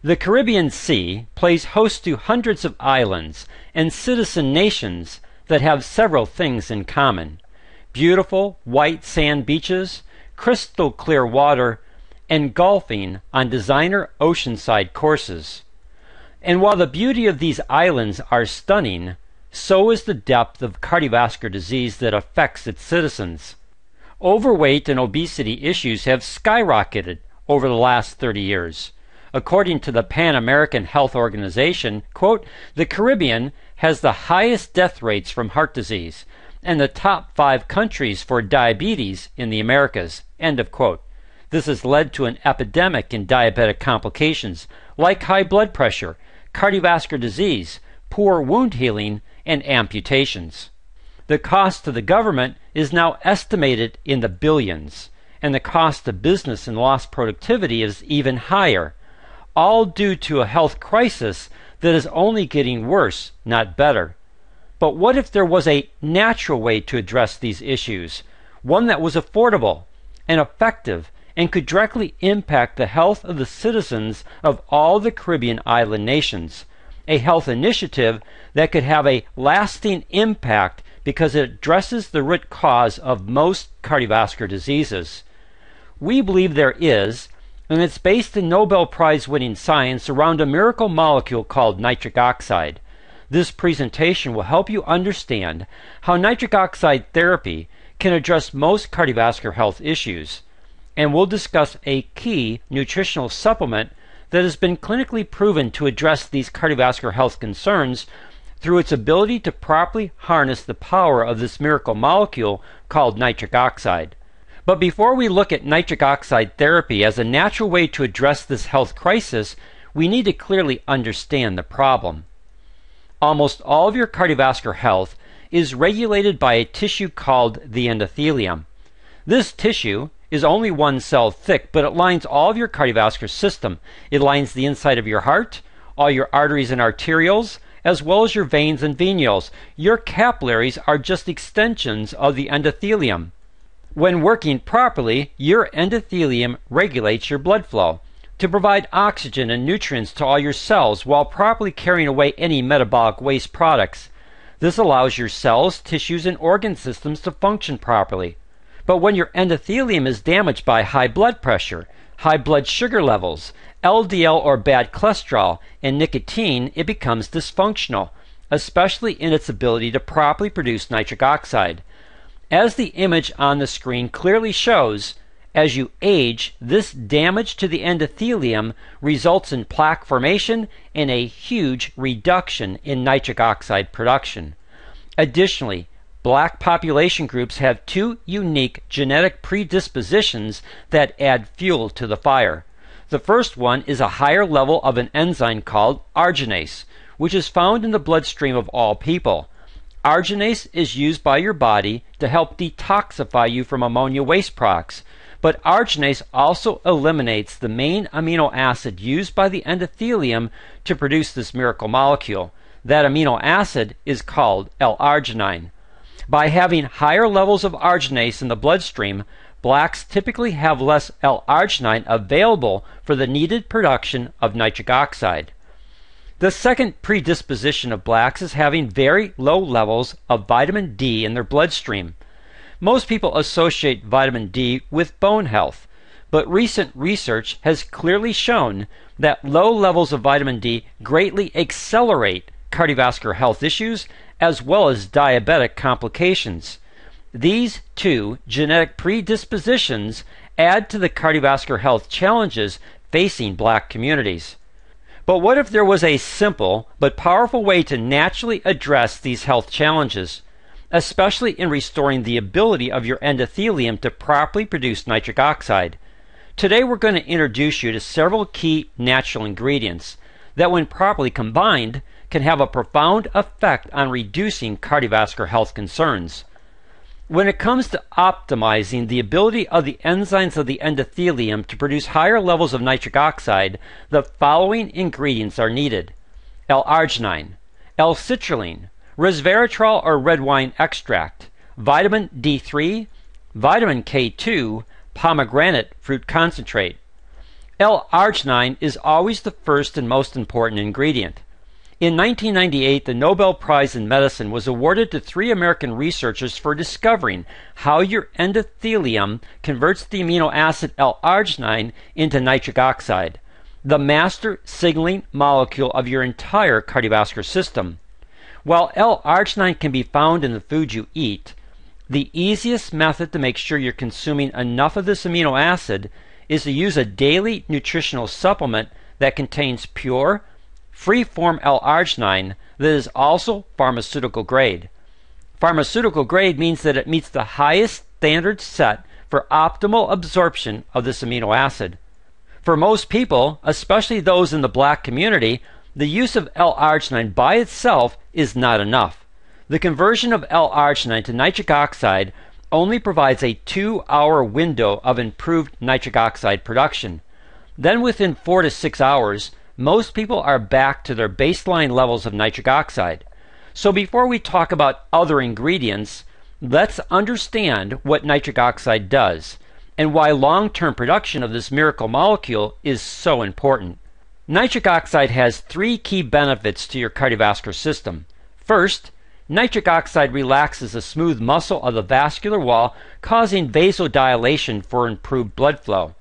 The Caribbean Sea plays host to hundreds of islands and citizen nations that have several things in common beautiful white sand beaches, crystal clear water, and golfing on designer oceanside courses. And while the beauty of these islands are stunning, so is the depth of cardiovascular disease that affects its citizens. Overweight and obesity issues have skyrocketed over the last 30 years. According to the Pan American Health Organization, quote, the Caribbean has the highest death rates from heart disease and the top five countries for diabetes in the Americas, end of quote. This has led to an epidemic in diabetic complications like high blood pressure, cardiovascular disease, poor wound healing, and amputations. The cost to the government is now estimated in the billions, and the cost to business and lost productivity is even higher all due to a health crisis that is only getting worse, not better. But what if there was a natural way to address these issues? One that was affordable and effective and could directly impact the health of the citizens of all the Caribbean island nations. A health initiative that could have a lasting impact because it addresses the root cause of most cardiovascular diseases. We believe there is, and it's based in Nobel Prize winning science around a miracle molecule called nitric oxide. This presentation will help you understand how nitric oxide therapy can address most cardiovascular health issues. And we'll discuss a key nutritional supplement that has been clinically proven to address these cardiovascular health concerns through its ability to properly harness the power of this miracle molecule called nitric oxide. But before we look at nitric oxide therapy as a natural way to address this health crisis, we need to clearly understand the problem. Almost all of your cardiovascular health is regulated by a tissue called the endothelium. This tissue is only one cell thick, but it lines all of your cardiovascular system. It lines the inside of your heart, all your arteries and arterioles, as well as your veins and venules. Your capillaries are just extensions of the endothelium. When working properly, your endothelium regulates your blood flow to provide oxygen and nutrients to all your cells while properly carrying away any metabolic waste products. This allows your cells, tissues, and organ systems to function properly. But when your endothelium is damaged by high blood pressure, high blood sugar levels, LDL or bad cholesterol, and nicotine, it becomes dysfunctional, especially in its ability to properly produce nitric oxide. As the image on the screen clearly shows, as you age, this damage to the endothelium results in plaque formation and a huge reduction in nitric oxide production. Additionally, black population groups have two unique genetic predispositions that add fuel to the fire. The first one is a higher level of an enzyme called arginase, which is found in the bloodstream of all people. Arginase is used by your body to help detoxify you from ammonia waste products. But arginase also eliminates the main amino acid used by the endothelium to produce this miracle molecule. That amino acid is called L-arginine. By having higher levels of arginase in the bloodstream, blacks typically have less L-arginine available for the needed production of nitric oxide. The second predisposition of blacks is having very low levels of vitamin D in their bloodstream. Most people associate vitamin D with bone health, but recent research has clearly shown that low levels of vitamin D greatly accelerate cardiovascular health issues as well as diabetic complications. These two genetic predispositions add to the cardiovascular health challenges facing black communities. But what if there was a simple but powerful way to naturally address these health challenges, especially in restoring the ability of your endothelium to properly produce nitric oxide? Today we're going to introduce you to several key natural ingredients that, when properly combined, can have a profound effect on reducing cardiovascular health concerns. When it comes to optimizing the ability of the enzymes of the endothelium to produce higher levels of nitric oxide, the following ingredients are needed L-arginine, L-citrulline, resveratrol or red wine extract, vitamin D3, vitamin K2, pomegranate fruit concentrate. L-arginine is always the first and most important ingredient. In 1998, the Nobel Prize in Medicine was awarded to three American researchers for discovering how your endothelium converts the amino acid L-arginine into nitric oxide, the master signaling molecule of your entire cardiovascular system. While L-arginine can be found in the food you eat, the easiest method to make sure you're consuming enough of this amino acid is to use a daily nutritional supplement that contains pure, free-form L-arginine that is also pharmaceutical grade. Pharmaceutical grade means that it meets the highest standards set for optimal absorption of this amino acid. For most people, especially those in the black community, the use of L-arginine by itself is not enough. The conversion of L-arginine to nitric oxide only provides a two hour window of improved nitric oxide production. Then, within four to six hours, most people are back to their baseline levels of nitric oxide. So before we talk about other ingredients, let's understand what nitric oxide does and why long term production of this miracle molecule is so important. Nitric oxide has three key benefits to your cardiovascular system. First, nitric oxide relaxes the smooth muscle of the vascular wall, causing vasodilation for improved blood flow.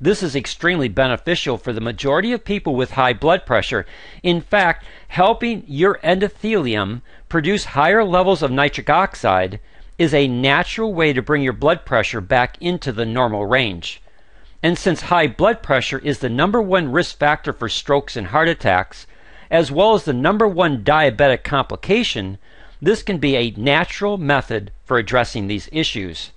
This is extremely beneficial for the majority of people with high blood pressure. In fact, helping your endothelium produce higher levels of nitric oxide is a natural way to bring your blood pressure back into the normal range. And since high blood pressure is the number one risk factor for strokes and heart attacks, as well as the number one diabetic complication, this can be a natural method for addressing these issues.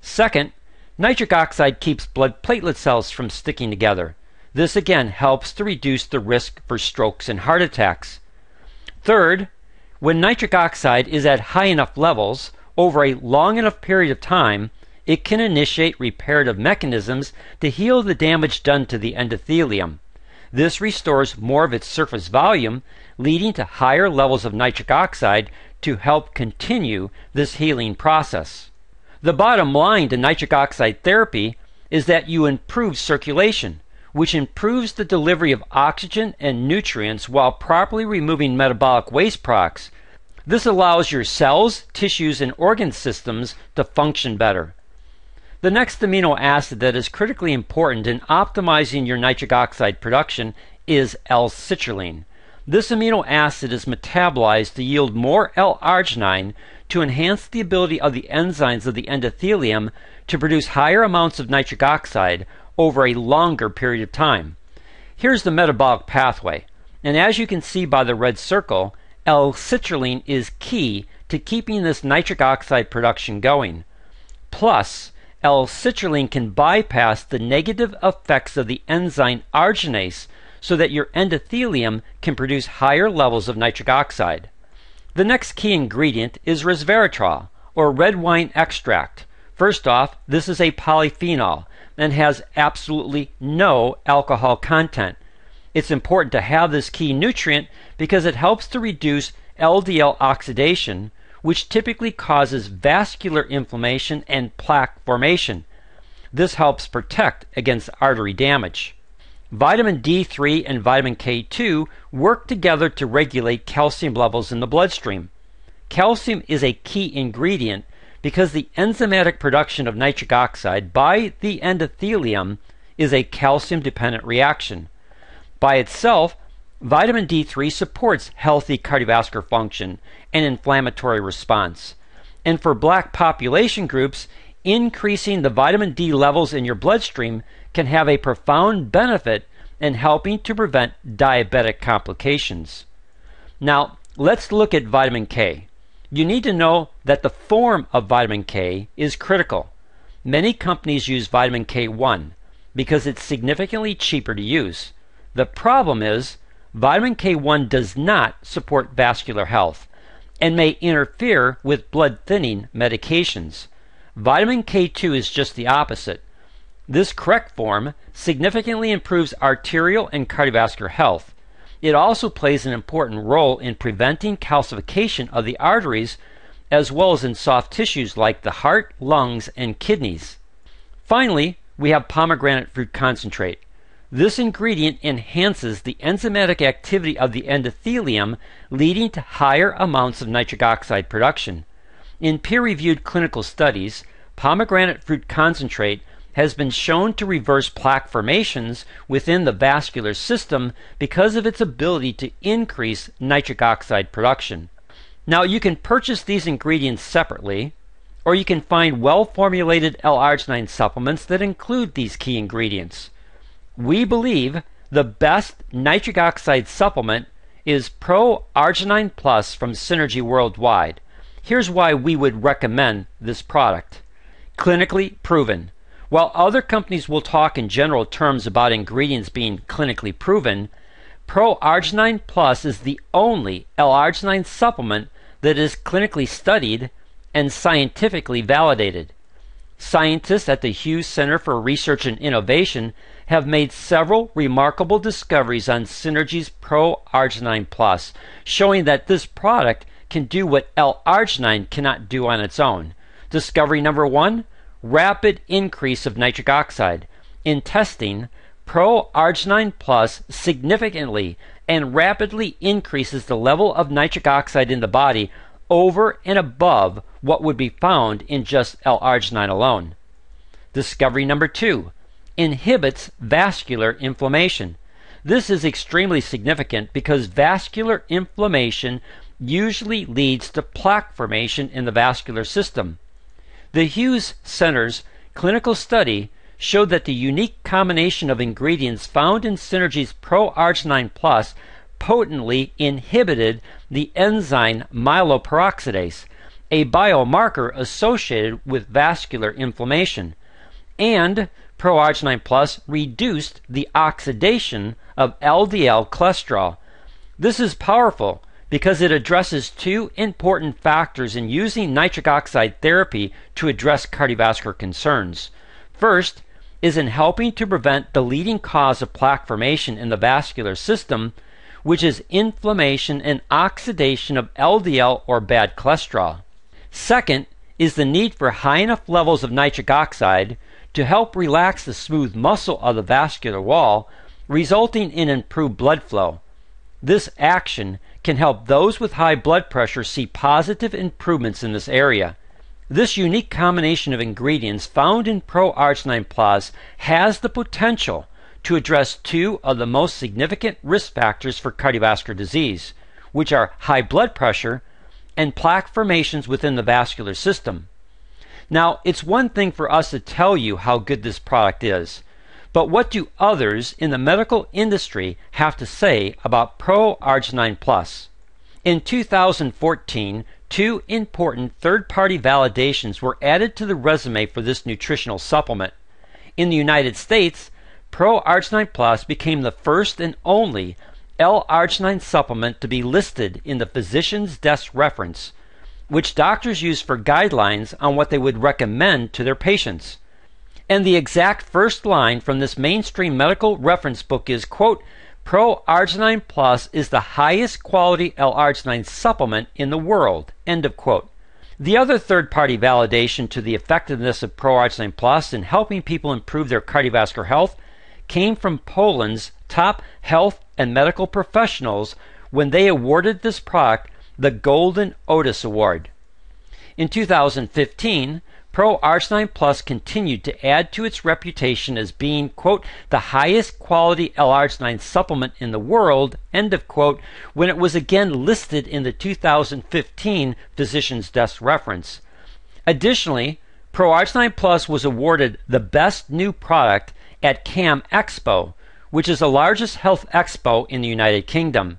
Second, Nitric oxide keeps blood platelet cells from sticking together. This again helps to reduce the risk for strokes and heart attacks. Third, when nitric oxide is at high enough levels over a long enough period of time, it can initiate reparative mechanisms to heal the damage done to the endothelium. This restores more of its surface volume, leading to higher levels of nitric oxide to help continue this healing process. The bottom line to nitric oxide therapy is that you improve circulation, which improves the delivery of oxygen and nutrients while properly removing metabolic waste products. This allows your cells, tissues, and organ systems to function better. The next amino acid that is critically important in optimizing your nitric oxide production is L-citrulline. This amino acid is metabolized to yield more L-arginine to enhance the ability of the enzymes of the endothelium to produce higher amounts of nitric oxide over a longer period of time. Here's the metabolic pathway, and as you can see by the red circle, L-citrulline is key to keeping this nitric oxide production going. Plus, L-citrulline can bypass the negative effects of the enzyme arginase so that your endothelium can produce higher levels of nitric oxide. The next key ingredient is resveratrol, or red wine extract. First off, this is a polyphenol and has absolutely no alcohol content. It's important to have this key nutrient because it helps to reduce LDL oxidation, which typically causes vascular inflammation and plaque formation. This helps protect against artery damage. Vitamin D3 and vitamin K2 work together to regulate calcium levels in the bloodstream. Calcium is a key ingredient because the enzymatic production of nitric oxide by the endothelium is a calcium dependent reaction. By itself, vitamin D3 supports healthy cardiovascular function and inflammatory response. And for black population groups, increasing the vitamin D levels in your bloodstream can have a profound benefit in helping to prevent diabetic complications. Now, let's look at vitamin K. You need to know that the form of vitamin K is critical. Many companies use vitamin K1 because it's significantly cheaper to use. The problem is, vitamin K1 does not support vascular health and may interfere with blood thinning medications. Vitamin K2 is just the opposite. This correct form significantly improves arterial and cardiovascular health. It also plays an important role in preventing calcification of the arteries as well as in soft tissues like the heart, lungs, and kidneys. Finally, we have pomegranate fruit concentrate. This ingredient enhances the enzymatic activity of the endothelium, leading to higher amounts of nitric oxide production. In peer reviewed clinical studies, pomegranate fruit concentrate has been shown to reverse plaque formations within the vascular system because of its ability to increase nitric oxide production. Now, you can purchase these ingredients separately, or you can find well formulated L arginine supplements that include these key ingredients. We believe the best nitric oxide supplement is Pro Arginine Plus from Synergy Worldwide. Here's why we would recommend this product clinically proven. While other companies will talk in general terms about ingredients being clinically proven, Pro Arginine Plus is the only L arginine supplement that is clinically studied and scientifically validated. Scientists at the Hughes Center for Research and Innovation have made several remarkable discoveries on Synergy's Pro Arginine Plus, showing that this product can do what L arginine cannot do on its own. Discovery number one rapid increase of nitric oxide. In testing, Pro Arginine Plus significantly and rapidly increases the level of nitric oxide in the body over and above what would be found in just L-arginine alone. Discovery number two inhibits vascular inflammation. This is extremely significant because vascular inflammation usually leads to plaque formation in the vascular system. The Hughes Center's clinical study showed that the unique combination of ingredients found in Synergy's Pro Arginine Plus potently inhibited the enzyme myeloperoxidase, a biomarker associated with vascular inflammation, and ProArginine Plus reduced the oxidation of LDL cholesterol. This is powerful because it addresses two important factors in using nitric oxide therapy to address cardiovascular concerns. First is in helping to prevent the leading cause of plaque formation in the vascular system, which is inflammation and oxidation of LDL or bad cholesterol. Second is the need for high enough levels of nitric oxide to help relax the smooth muscle of the vascular wall, resulting in improved blood flow. This action can help those with high blood pressure see positive improvements in this area. This unique combination of ingredients found in Pro Arginine Plus has the potential to address two of the most significant risk factors for cardiovascular disease, which are high blood pressure and plaque formations within the vascular system. Now, it's one thing for us to tell you how good this product is, but what do others in the medical industry have to say about Pro Arginine Plus? In 2014, two important third party validations were added to the resume for this nutritional supplement. In the United States, Pro Arginine Plus became the first and only L arginine supplement to be listed in the physician's desk reference which doctors use for guidelines on what they would recommend to their patients. And the exact first line from this mainstream medical reference book is quote, Pro Arginine Plus is the highest quality L-arginine supplement in the world. End of quote. The other third party validation to the effectiveness of Pro Arginine Plus in helping people improve their cardiovascular health came from Poland's top health and medical professionals when they awarded this product the Golden Otis Award. In 2015, Pro Arginine Plus continued to add to its reputation as being, quote, the highest quality L-arginine supplement in the world, end of quote, when it was again listed in the 2015 Physician's Desk reference. Additionally, Pro Arginine Plus was awarded the best new product at CAM Expo, which is the largest health expo in the United Kingdom.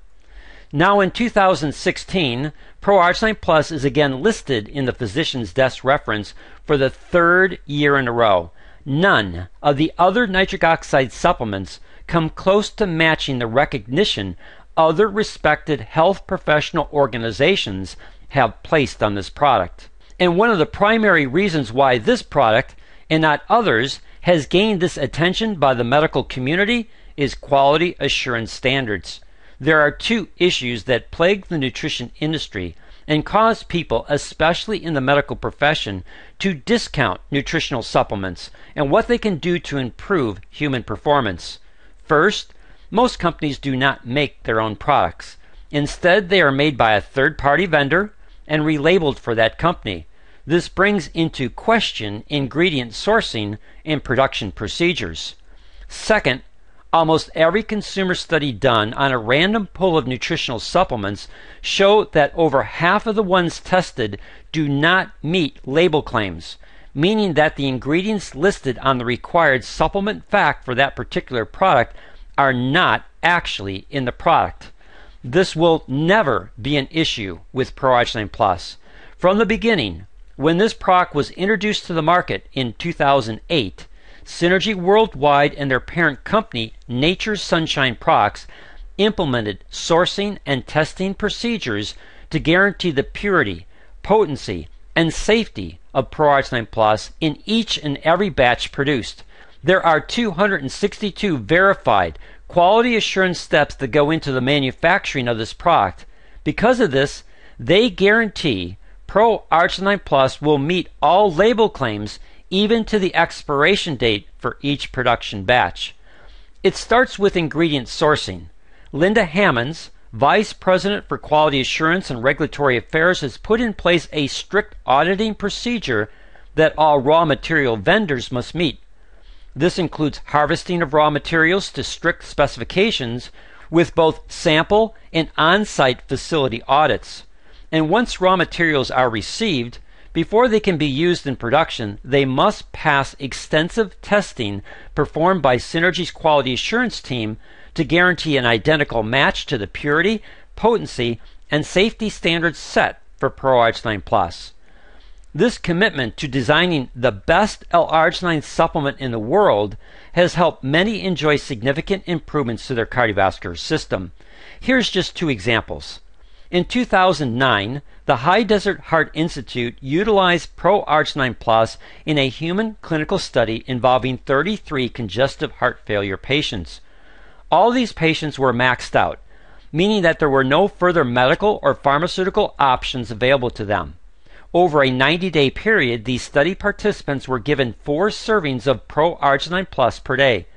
Now in 2016, ProArginine Plus is again listed in the physician's desk reference for the third year in a row. None of the other nitric oxide supplements come close to matching the recognition other respected health professional organizations have placed on this product. And one of the primary reasons why this product, and not others, has gained this attention by the medical community is quality assurance standards. There are two issues that plague the nutrition industry and cause people, especially in the medical profession, to discount nutritional supplements and what they can do to improve human performance. First, most companies do not make their own products. Instead, they are made by a third party vendor and relabeled for that company. This brings into question ingredient sourcing and production procedures. Second, almost every consumer study done on a random pool of nutritional supplements show that over half of the ones tested do not meet label claims, meaning that the ingredients listed on the required supplement fact for that particular product are not actually in the product. This will never be an issue with ProArginine Plus. From the beginning, when this product was introduced to the market in 2008, Synergy Worldwide and their parent company, Nature's Sunshine Products, implemented sourcing and testing procedures to guarantee the purity, potency, and safety of ProArginine Plus in each and every batch produced. There are 262 verified quality assurance steps that go into the manufacturing of this product. Because of this, they guarantee Pro Arginine Plus will meet all label claims even to the expiration date for each production batch. It starts with ingredient sourcing. Linda Hammonds, Vice President for Quality Assurance and Regulatory Affairs, has put in place a strict auditing procedure that all raw material vendors must meet. This includes harvesting of raw materials to strict specifications with both sample and on site facility audits. And once raw materials are received, before they can be used in production, they must pass extensive testing performed by Synergy's quality assurance team to guarantee an identical match to the purity, potency, and safety standards set for ProArginine Plus. This commitment to designing the best L-arginine supplement in the world has helped many enjoy significant improvements to their cardiovascular system. Here's just two examples. In 2009, the High Desert Heart Institute utilized ProArginine Plus in a human clinical study involving 33 congestive heart failure patients. All these patients were maxed out, meaning that there were no further medical or pharmaceutical options available to them. Over a 90 day period, these study participants were given four servings of ProArginine Plus per day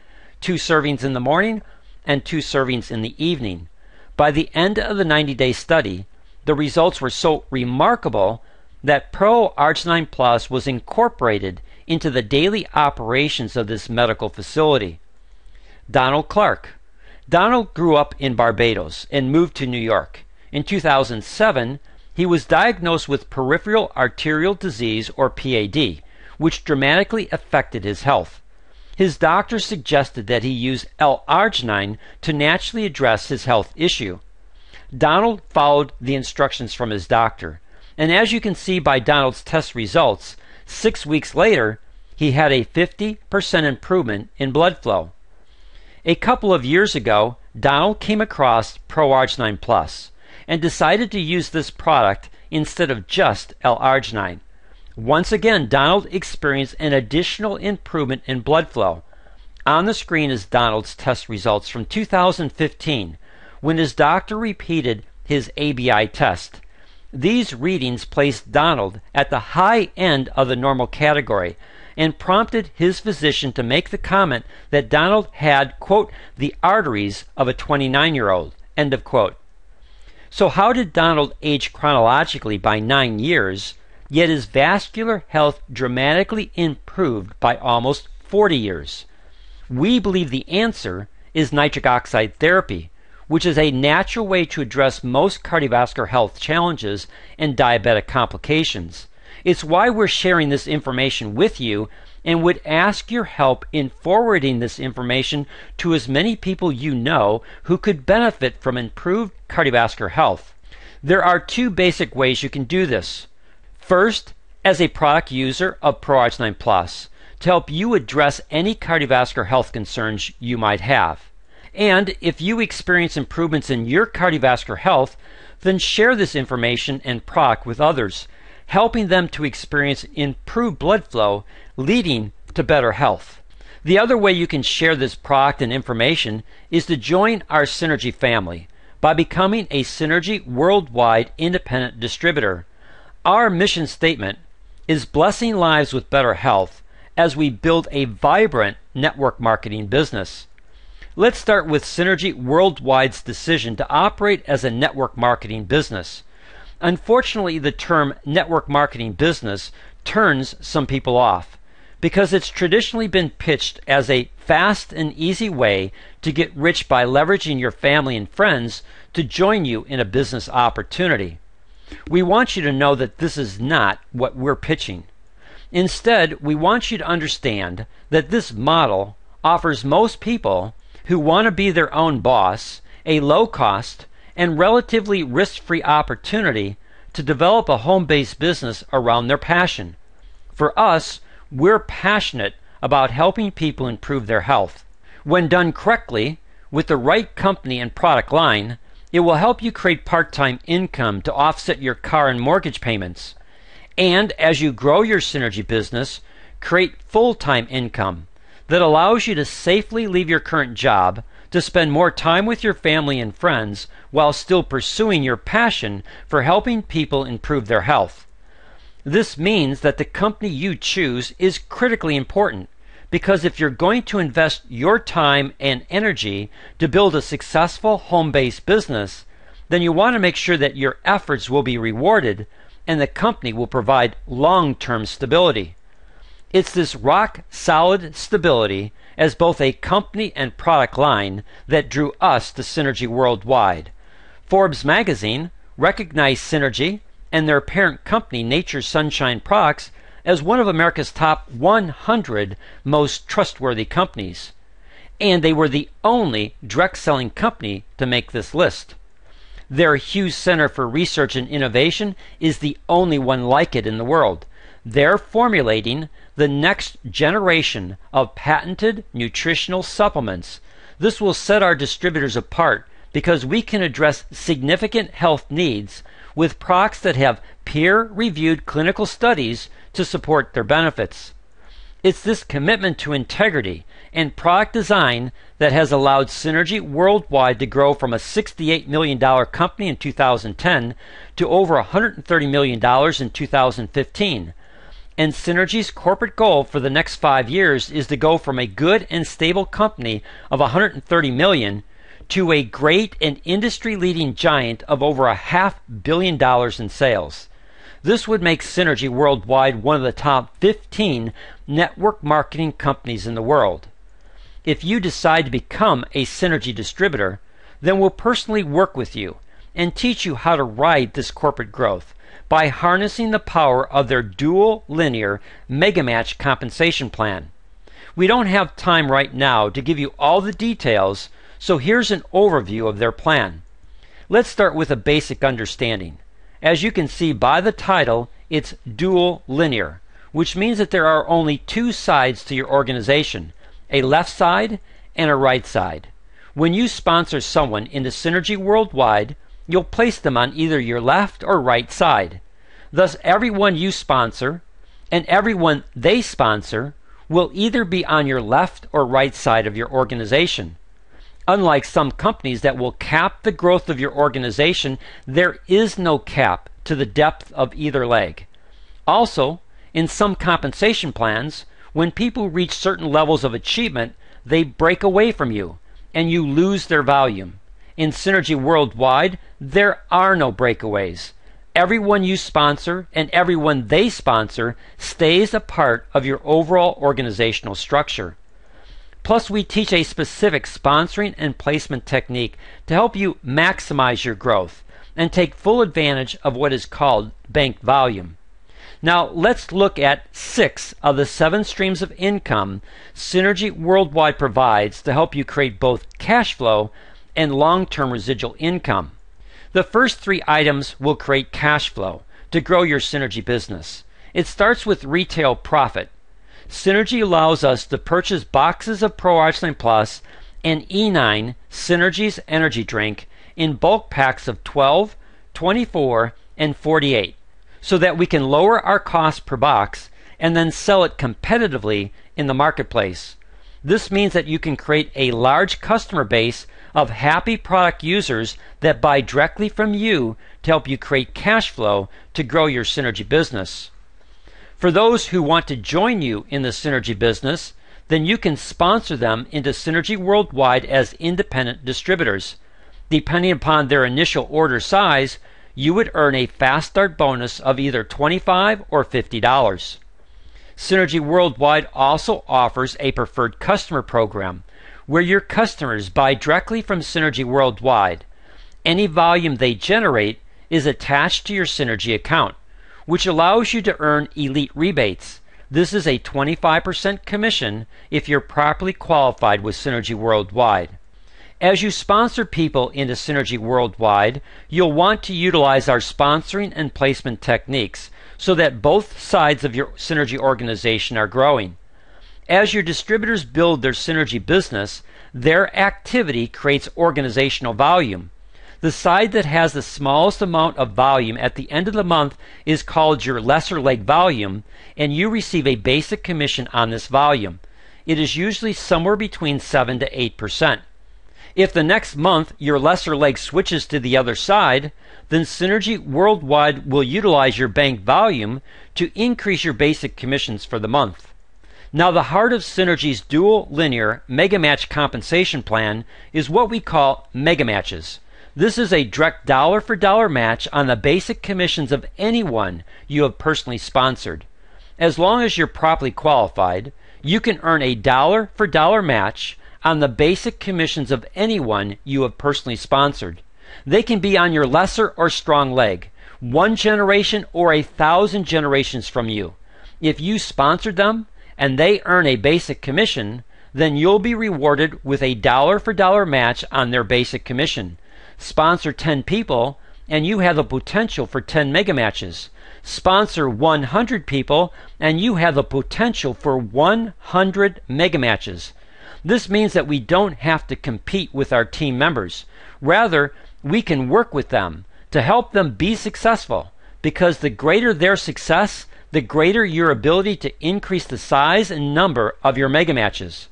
two servings in the morning and two servings in the evening. By the end of the 90 day study, the results were so remarkable that ProArginine Plus was incorporated into the daily operations of this medical facility. Donald Clark. Donald grew up in Barbados and moved to New York. In 2007, he was diagnosed with peripheral arterial disease, or PAD, which dramatically affected his health. His doctor suggested that he use L-arginine to naturally address his health issue. Donald followed the instructions from his doctor, and as you can see by Donald's test results, six weeks later, he had a 50% improvement in blood flow. A couple of years ago, Donald came across ProArginine Plus and decided to use this product instead of just L-arginine. Once again, Donald experienced an additional improvement in blood flow. On the screen is Donald's test results from 2015 when his doctor repeated his ABI test. These readings placed Donald at the high end of the normal category and prompted his physician to make the comment that Donald had, quote, the arteries of a 29 year old, end of quote. So, how did Donald age chronologically by nine years, yet his vascular health dramatically improved by almost 40 years? We believe the answer is nitric oxide therapy, which is a natural way to address most cardiovascular health challenges and diabetic complications. It's why we're sharing this information with you and would ask your help in forwarding this information to as many people you know who could benefit from improved cardiovascular health. There are two basic ways you can do this. First, as a product user of ProArginine Plus to help you address any cardiovascular health concerns you might have. And if you experience improvements in your cardiovascular health, then share this information and product with others helping them to experience improved blood flow, leading to better health. The other way you can share this product and information is to join our Synergy family by becoming a Synergy Worldwide Independent Distributor. Our mission statement is blessing lives with better health as we build a vibrant network marketing business. Let's start with Synergy Worldwide's decision to operate as a network marketing business. Unfortunately, the term network marketing business turns some people off because it's traditionally been pitched as a fast and easy way to get rich by leveraging your family and friends to join you in a business opportunity. We want you to know that this is not what we're pitching. Instead, we want you to understand that this model offers most people who want to be their own boss a low cost and relatively risk free opportunity to develop a home based business around their passion. For us, we're passionate about helping people improve their health. When done correctly, with the right company and product line, it will help you create part time income to offset your car and mortgage payments. And as you grow your synergy business, create full time income that allows you to safely leave your current job to spend more time with your family and friends while still pursuing your passion for helping people improve their health. This means that the company you choose is critically important because if you're going to invest your time and energy to build a successful home based business, then you want to make sure that your efforts will be rewarded and the company will provide long term stability. It's this rock solid stability as both a company and product line that drew us to Synergy Worldwide. Forbes magazine recognized Synergy and their parent company, Nature's Sunshine Products, as one of America's top 100 most trustworthy companies. And they were the only direct selling company to make this list. Their Hughes Center for Research and Innovation is the only one like it in the world. They're formulating the next generation of patented nutritional supplements. This will set our distributors apart because we can address significant health needs with products that have peer reviewed clinical studies to support their benefits. It's this commitment to integrity and product design that has allowed Synergy Worldwide to grow from a $68 million company in 2010 to over $130 million in 2015. And Synergy's corporate goal for the next five years is to go from a good and stable company of 130 million to a great and industry leading giant of over a half billion dollars in sales. This would make Synergy Worldwide one of the top 15 network marketing companies in the world. If you decide to become a Synergy distributor, then we'll personally work with you and teach you how to ride this corporate growth by harnessing the power of their dual linear mega match compensation plan. We don't have time right now to give you all the details, so here's an overview of their plan. Let's start with a basic understanding. As you can see by the title, it's dual linear, which means that there are only two sides to your organization a left side and a right side. When you sponsor someone into Synergy Worldwide, you'll place them on either your left or right side. Thus, everyone you sponsor and everyone they sponsor will either be on your left or right side of your organization. Unlike some companies that will cap the growth of your organization, there is no cap to the depth of either leg. Also, in some compensation plans, when people reach certain levels of achievement, they break away from you and you lose their value. In Synergy Worldwide, there are no breakaways. Everyone you sponsor and everyone they sponsor stays a part of your overall organizational structure. Plus, we teach a specific sponsoring and placement technique to help you maximize your growth and take full advantage of what is called bank volume. Now, let's look at six of the seven streams of income Synergy Worldwide provides to help you create both cash flow and long term residual income. The first three items will create cash flow to grow your Synergy business. It starts with retail profit. Synergy allows us to purchase boxes of Pro Plus and E9 Synergy's energy drink in bulk packs of 12, 24, and 48 so that we can lower our cost per box and then sell it competitively in the marketplace. This means that you can create a large customer base of happy product users that buy directly from you to help you create cash flow to grow your Synergy business. For those who want to join you in the Synergy business, then you can sponsor them into Synergy Worldwide as independent distributors. Depending upon their initial order size, you would earn a fast start bonus of either 25 or $50. Synergy Worldwide also offers a preferred customer program where your customers buy directly from Synergy Worldwide. Any volume they generate is attached to your Synergy account, which allows you to earn elite rebates. This is a 25% commission if you're properly qualified with Synergy Worldwide. As you sponsor people into Synergy Worldwide, you'll want to utilize our sponsoring and placement techniques so that both sides of your Synergy organization are growing. As your distributors build their Synergy business, their activity creates organizational volume. The side that has the smallest amount of volume at the end of the month is called your lesser leg volume, and you receive a basic commission on this volume. It is usually somewhere between 7 to 8 percent. If the next month your lesser leg switches to the other side, then Synergy Worldwide will utilize your bank volume to increase your basic commissions for the month. Now, the heart of Synergy's dual linear mega match compensation plan is what we call mega matches. This is a direct dollar for dollar match on the basic commissions of anyone you have personally sponsored. As long as you're properly qualified, you can earn a dollar for dollar match on the basic commissions of anyone you have personally sponsored. They can be on your lesser or strong leg, one generation or a thousand generations from you. If you sponsored them and they earn a basic commission, then you'll be rewarded with a dollar for dollar match on their basic commission. Sponsor 10 people and you have the potential for 10 mega matches. Sponsor 100 people and you have the potential for 100 mega matches. This means that we don't have to compete with our team members. Rather, we can work with them to help them be successful because the greater their success, the greater your ability to increase the size and number of your mega matches.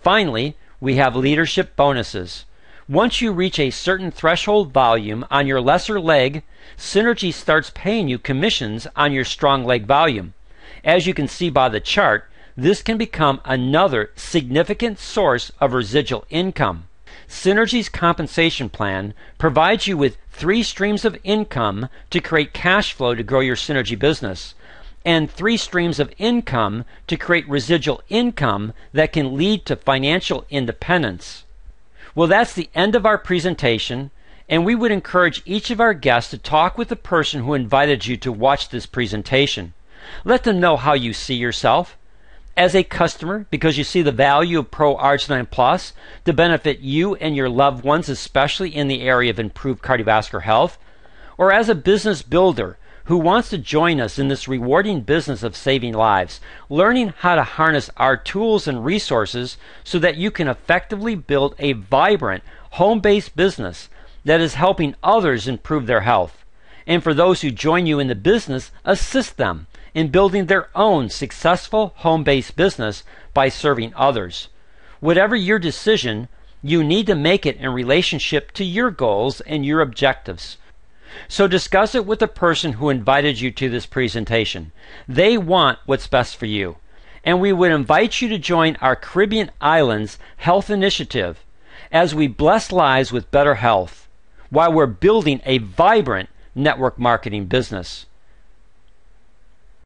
Finally, we have leadership bonuses. Once you reach a certain threshold volume on your lesser leg, Synergy starts paying you commissions on your strong leg volume. As you can see by the chart, this can become another significant source of residual income. Synergy's compensation plan provides you with three streams of income to create cash flow to grow your Synergy business, and three streams of income to create residual income that can lead to financial independence. Well, that's the end of our presentation, and we would encourage each of our guests to talk with the person who invited you to watch this presentation. Let them know how you see yourself as a customer because you see the value of Pro Arginine Plus to benefit you and your loved ones, especially in the area of improved cardiovascular health, or as a business builder who wants to join us in this rewarding business of saving lives, learning how to harness our tools and resources so that you can effectively build a vibrant, home based business that is helping others improve their health. And for those who join you in the business, assist them in building their own successful home based business by serving others. Whatever your decision, you need to make it in relationship to your goals and your objectives. So discuss it with the person who invited you to this presentation. They want what's best for you. And we would invite you to join our Caribbean Islands Health Initiative as we bless lives with better health while we're building a vibrant network marketing business.